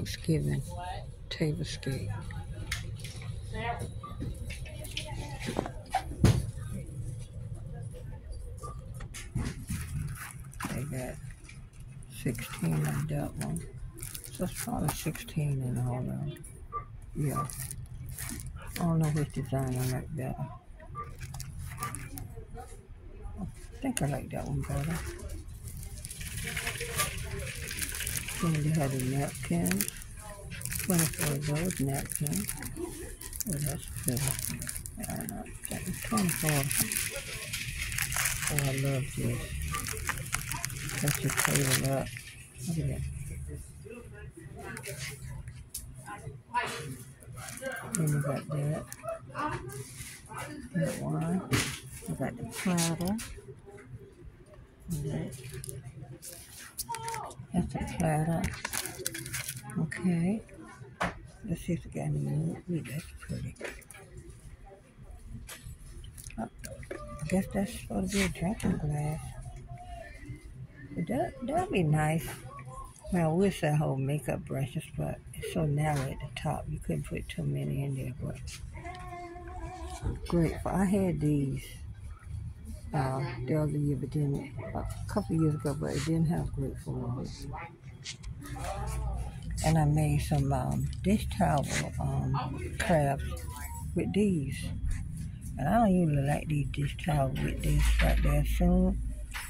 Thanksgiving table scape. They got 16 of that one. So it's probably 16 in all of them. Yeah. I don't know which design I like better. I think I like that one better. They have the napkins. 24 of those napkins. Oh, that's pretty. I don't know. 24. Oh, I love this. That's your table up. Look at that. Then we got that. That one. We got the platter. That. That's the platter. Okay. Let's see if any more. Ooh, that's pretty. Oh, I guess that's supposed to be a drinking glass. That, that'd be nice. Well, I wish I hold makeup brushes, but it's so narrow at the top. You couldn't put too many in there, but grateful. I had these uh, the other year, but then a couple years ago, but it didn't have on it. And I made some um, dish towel um, crafts with these. And I don't usually like these dish towels with this right there. So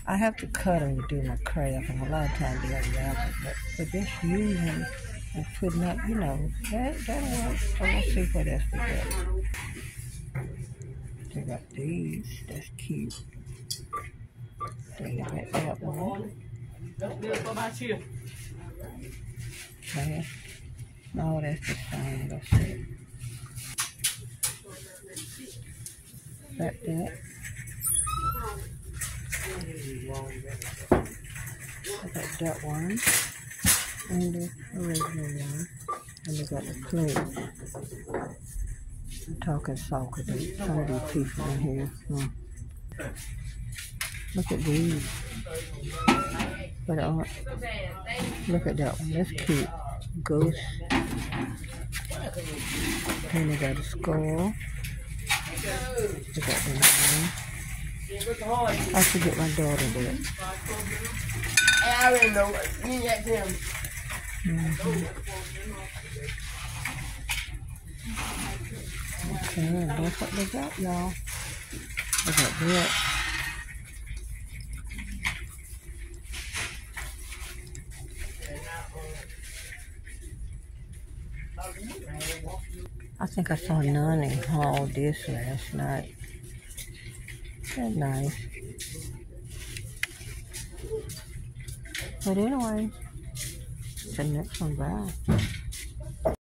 I have to cut them to do my craft, and a lot of times they'll wrap it. But, but just using and putting up, you know, that, that'll work. So let's see what else we got. They got these. That's cute. They got that one. Okay. No, that's the same. That's it. Got that. I got that one. And the original one. And they got the plate. I'm talking soccer. There's some of these people in here. Hmm. Look at these. But uh, look at that one. That's cute. Ghost. And they got a skull. They got the name. I should get my daughter that. I don't know. You get them. Mm-hmm. And that's what they got, y'all. They got that. I think I saw Nani haul this last night. That's nice. But anyway, the next one back.